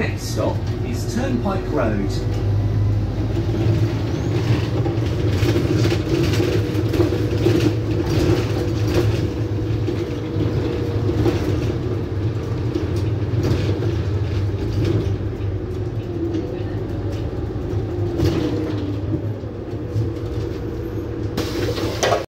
next stop is Turnpike Road.